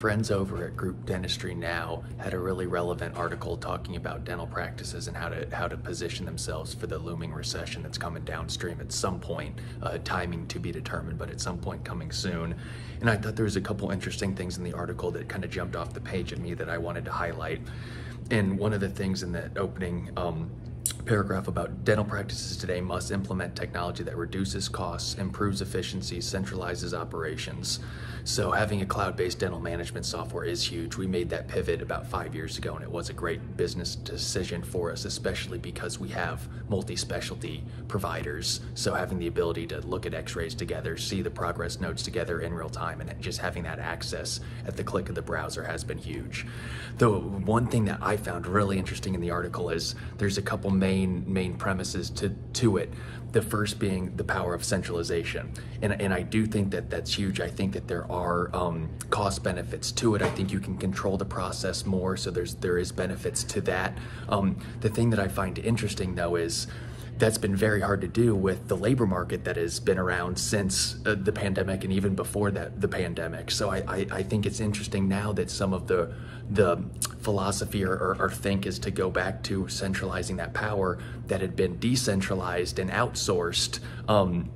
Friends over at Group Dentistry Now had a really relevant article talking about dental practices and how to how to position themselves for the looming recession that's coming downstream at some point. Uh, timing to be determined, but at some point coming soon. And I thought there was a couple interesting things in the article that kind of jumped off the page at me that I wanted to highlight. And one of the things in that opening. Um, paragraph about dental practices today must implement technology that reduces costs, improves efficiency, centralizes operations. So having a cloud-based dental management software is huge. We made that pivot about five years ago and it was a great business decision for us, especially because we have multi-specialty providers. So having the ability to look at x-rays together, see the progress notes together in real time, and just having that access at the click of the browser has been huge. The one thing that I found really interesting in the article is there's a couple main main premises to to it. The first being the power of centralization, and and I do think that that's huge. I think that there are um, cost benefits to it. I think you can control the process more, so there's there is benefits to that. Um, the thing that I find interesting though is that's been very hard to do with the labor market that has been around since uh, the pandemic and even before that the pandemic. So I, I, I, think it's interesting now that some of the the philosophy or, or, or, think is to go back to centralizing that power that had been decentralized and outsourced. Um,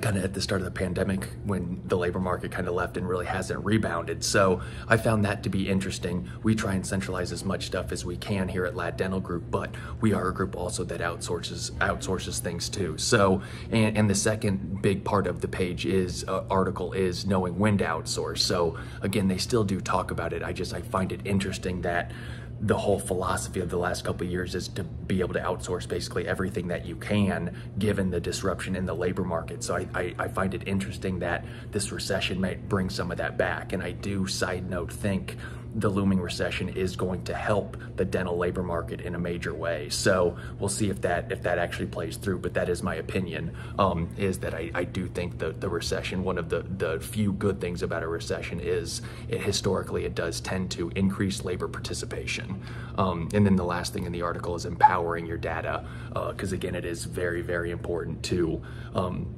kind of at the start of the pandemic when the labor market kind of left and really hasn't rebounded. So I found that to be interesting. We try and centralize as much stuff as we can here at Ladd Dental Group, but we are a group also that outsources outsources things too. So and, and the second big part of the page is uh, article is knowing when to outsource. So again, they still do talk about it. I just I find it interesting that the whole philosophy of the last couple years is to be able to outsource basically everything that you can given the disruption in the labor market. So I, I, I, find it interesting that this recession might bring some of that back. And I do, side note, think the looming recession is going to help the dental labor market in a major way. So we'll see if that if that actually plays through. But that is my opinion. Um, is that I, I do think the the recession. One of the the few good things about a recession is it historically it does tend to increase labor participation. Um, and then the last thing in the article is empowering your data because uh, again it is very very important to um,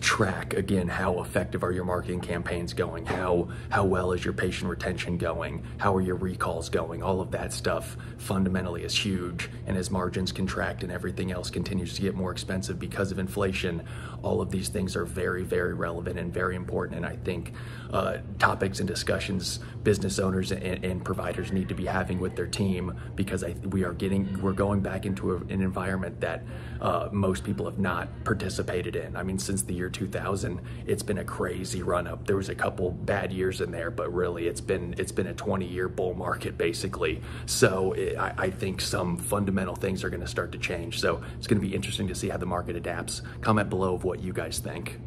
track again how effective are your marketing campaigns going? How how well is your patient retention going? How are your recalls going? All of that stuff fundamentally is huge and as margins contract and everything else continues to get more expensive because of inflation all of these things are very very relevant and very important and i think uh, topics and discussions business owners and, and, providers need to be having with their team because I, we are getting we're going back into a, an environment that uh, most people have not participated in. I mean since the year 2000, it's been a crazy run up. There was a couple bad years in there, but really it's been it's been a 20 year bull market basically. So it, I, I think some fundamental things are going to start to change. So it's going to be interesting to see how the market adapts. Comment below of what you guys think.